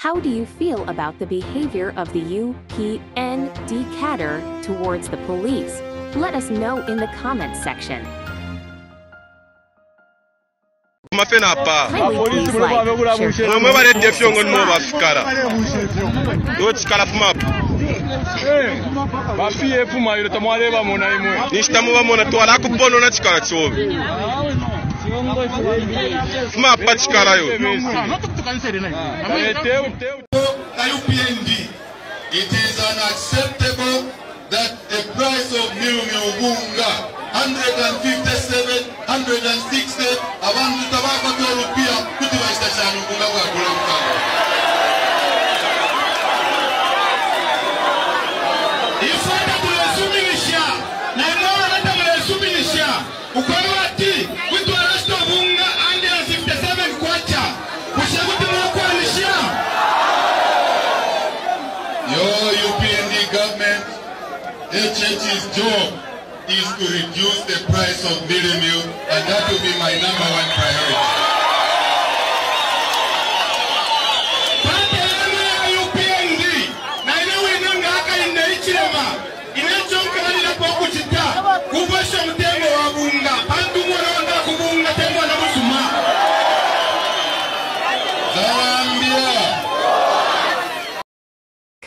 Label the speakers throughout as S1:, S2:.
S1: How do you feel about the behavior of the UPND cadre towards the police? Let us know in the comments section.
S2: mafena pa
S1: Kindly please like, share,
S2: mwe baledde
S1: and
S2: efyo ngo nimwo
S1: subscribe.
S2: bafikala iwo kikala fumapu
S3: bafiyefu eh, mayiro tamwaleba mona imwe
S2: nishitamuba mona twala akubonona kikala kyobe Mapa de
S4: caralho. IUPND, it is unacceptable that the price of Miu Miugunga, 157, 160, abantu tabakatoa rupia kuti vaita chanu kunga kwagula mukavo. If HH's job is to reduce the price of middle meal, and that will be my number one priority.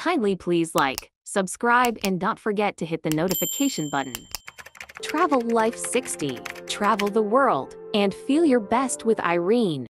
S1: Kindly please like, subscribe, and don't forget to hit the notification button. Travel Life 60, travel the world, and feel your best with Irene.